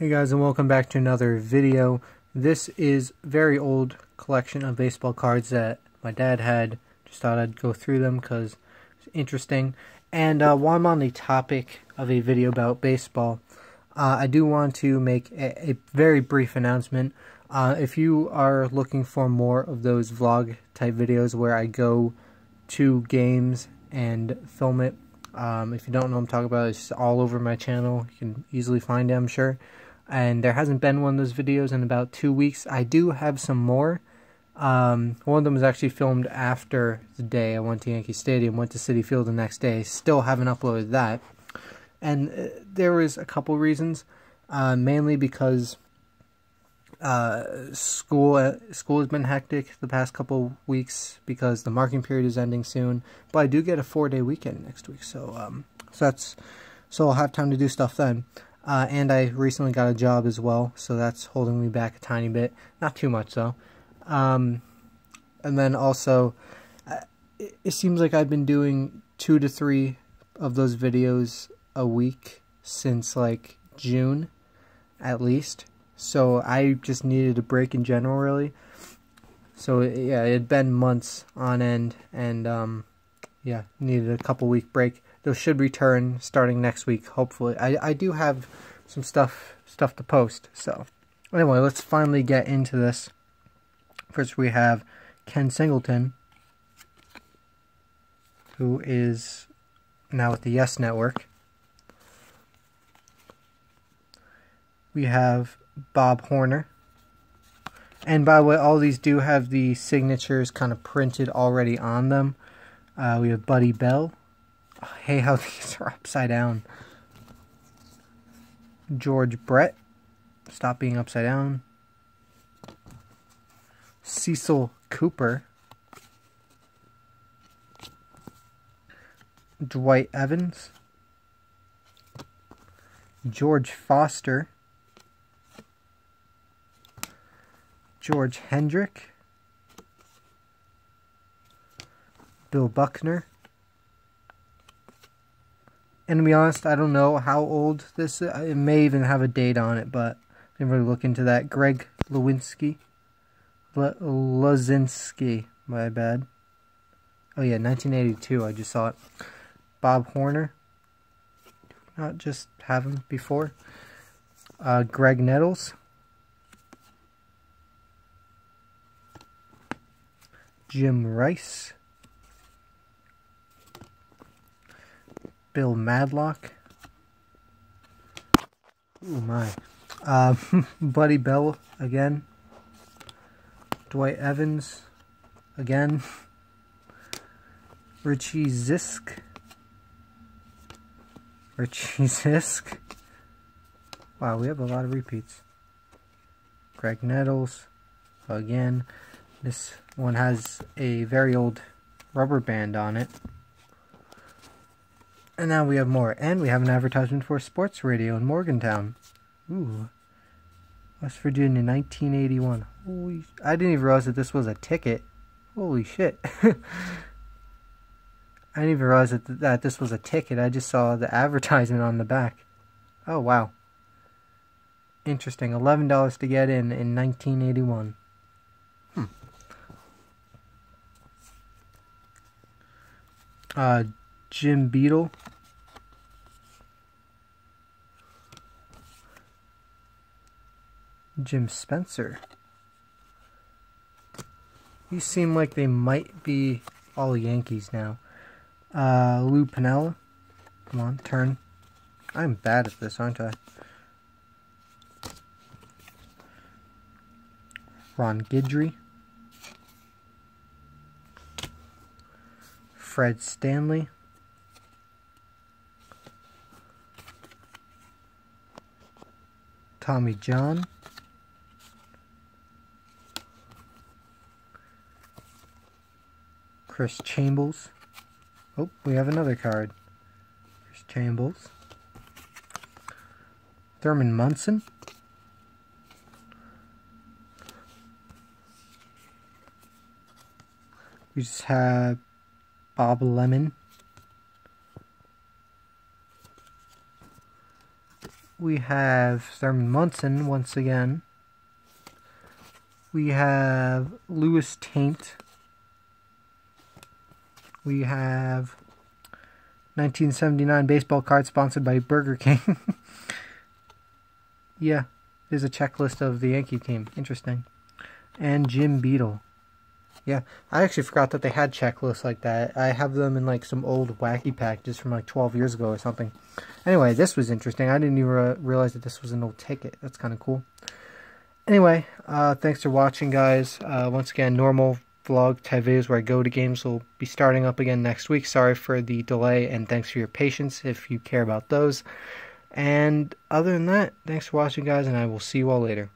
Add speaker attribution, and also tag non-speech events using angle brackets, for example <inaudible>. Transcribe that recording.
Speaker 1: Hey guys and welcome back to another video. This is very old collection of baseball cards that my dad had. Just thought I'd go through them because it's interesting. And uh, while I'm on the topic of a video about baseball, uh, I do want to make a, a very brief announcement. Uh, if you are looking for more of those vlog type videos where I go to games and film it, um, if you don't know what I'm talking about, it's all over my channel. You can easily find it, I'm sure and there hasn't been one of those videos in about two weeks. I do have some more. Um, one of them was actually filmed after the day I went to Yankee Stadium, went to Citi Field the next day. Still haven't uploaded that. And uh, there was a couple reasons, uh, mainly because uh, school uh, school has been hectic the past couple weeks because the marking period is ending soon. But I do get a four day weekend next week, so um, so that's so I'll have time to do stuff then. Uh, and I recently got a job as well, so that's holding me back a tiny bit. Not too much, though. Um, and then also, uh, it, it seems like I've been doing two to three of those videos a week since like June, at least. So I just needed a break in general, really. So yeah, it had been months on end, and um, yeah, needed a couple week break those should return starting next week, hopefully. I, I do have some stuff stuff to post, so anyway, let's finally get into this. First we have Ken Singleton, who is now with the Yes Network. We have Bob Horner. And by the way, all these do have the signatures kind of printed already on them. Uh, we have Buddy Bell, hey, how <laughs> these are upside down. George Brett, stop being upside down. Cecil Cooper. Dwight Evans. George Foster. George Hendrick. Bill Buckner. And to be honest, I don't know how old this is. It may even have a date on it, but I didn't really look into that. Greg Luzinski. Le my bad. Oh yeah, 1982, I just saw it. Bob Horner. Not just have him before. Uh, Graig Nettles. Jim Rice. Bill Madlock. Oh my. Uh, <laughs> Buddy Bell again. Dwight Evans again. <laughs> Richie Zisk. Richie <laughs> Zisk. Wow, we have a lot of repeats. Graig Nettles again. This one has a very old rubber band on it. And now we have more. And we have an advertisement for sports radio in Morgantown. Ooh. West Virginia, 1981. Holy, I didn't even realize that this was a ticket. Holy shit. <laughs> I didn't even realize that, th that this was a ticket. I just saw the advertisement on the back. Oh, wow. Interesting. $11 to get in in 1981. Hmm. Uh, Jim Beattie. Jim Spencer. These seem like they might be all Yankees now. Uh, Lou Piniella. Come on, turn. I'm bad at this, aren't I? Ron Guidry. Fred Stanley. Tommy John. Chris Chambliss. Oh, we have another card. Chris Chambliss. Thurman Munson. We just have Bob Lemon. We have Thurman Munson once again. We have Luis Tiant. We have 1979 baseball card sponsored by Burger King. <laughs> yeah, there's a checklist of the Yankee team. Interesting. And Jim Beattie. Yeah, I actually forgot that they had checklists like that. I have them in like some old wacky packages from like 12 years ago or something. Anyway, this was interesting. I didn't even re realize that this was an old ticket. That's kind of cool. Anyway, uh, thanks for watching, guys. Uh, once again, normal vlog type videos where I go to games will be starting up again next week. Sorry for the delay, and thanks for your patience if you care about those. And other than that, thanks for watching, guys, and I will see you all later.